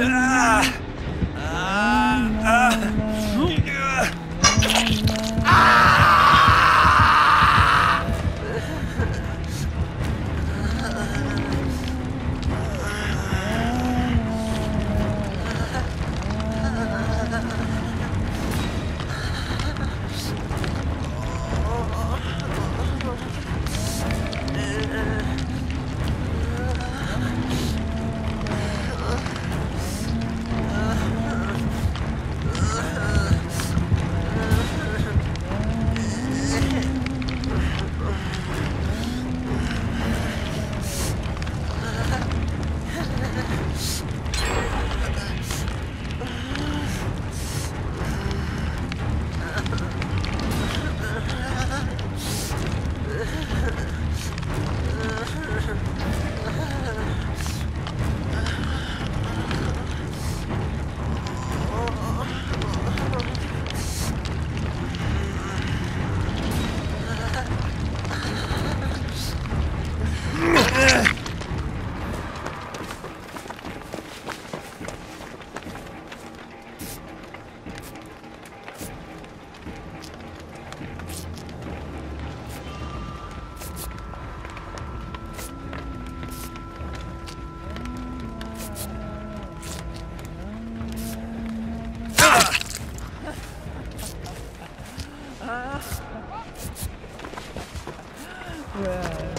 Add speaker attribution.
Speaker 1: Yeah. Well,